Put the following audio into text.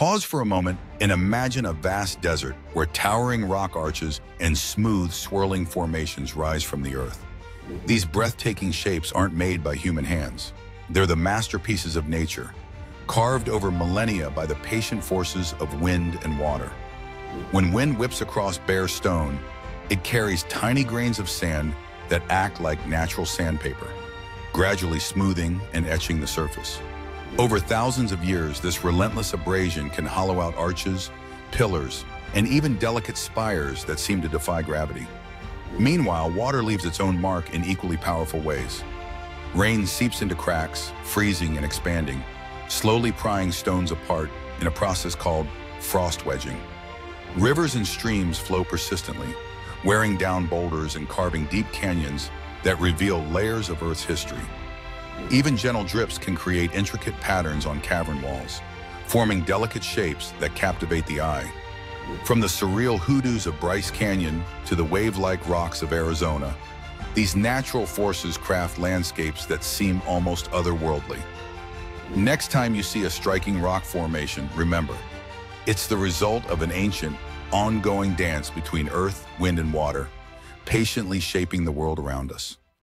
Pause for a moment and imagine a vast desert where towering rock arches and smooth, swirling formations rise from the earth. These breathtaking shapes aren't made by human hands. They're the masterpieces of nature, carved over millennia by the patient forces of wind and water. When wind whips across bare stone, it carries tiny grains of sand that act like natural sandpaper, gradually smoothing and etching the surface. Over thousands of years, this relentless abrasion can hollow out arches, pillars, and even delicate spires that seem to defy gravity. Meanwhile, water leaves its own mark in equally powerful ways. Rain seeps into cracks, freezing and expanding, slowly prying stones apart in a process called frost wedging. Rivers and streams flow persistently, wearing down boulders and carving deep canyons that reveal layers of Earth's history. Even gentle drips can create intricate patterns on cavern walls, forming delicate shapes that captivate the eye. From the surreal hoodoos of Bryce Canyon to the wave-like rocks of Arizona, these natural forces craft landscapes that seem almost otherworldly. Next time you see a striking rock formation, remember, it's the result of an ancient, ongoing dance between earth, wind, and water, patiently shaping the world around us.